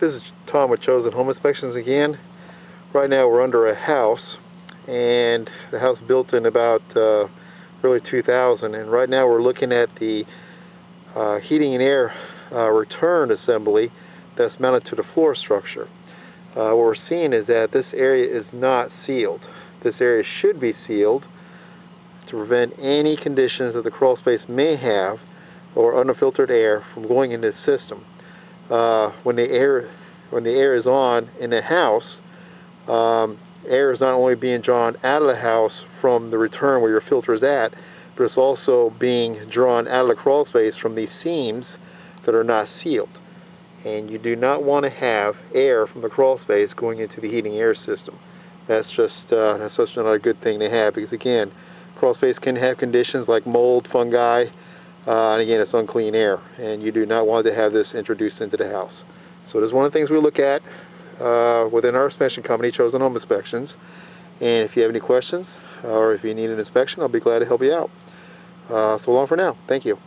This is Tom with Chosen Home Inspections again. Right now we're under a house and the house built in about uh, early 2000 and right now we're looking at the uh, heating and air uh, return assembly that's mounted to the floor structure. Uh, what we're seeing is that this area is not sealed. This area should be sealed to prevent any conditions that the crawl space may have or unfiltered air from going into the system uh, when the air when the air is on in the house, um, air is not only being drawn out of the house from the return where your filter is at, but it's also being drawn out of the crawl space from these seams that are not sealed. And you do not want to have air from the crawl space going into the heating air system. That's just uh, that's just not a good thing to have because again, crawl space can have conditions like mold, fungi, uh, and again, it's unclean air, and you do not want to have this introduced into the house. So it is one of the things we look at uh, within our inspection company, Chosen Home Inspections. And if you have any questions or if you need an inspection, I'll be glad to help you out. Uh, so long for now. Thank you.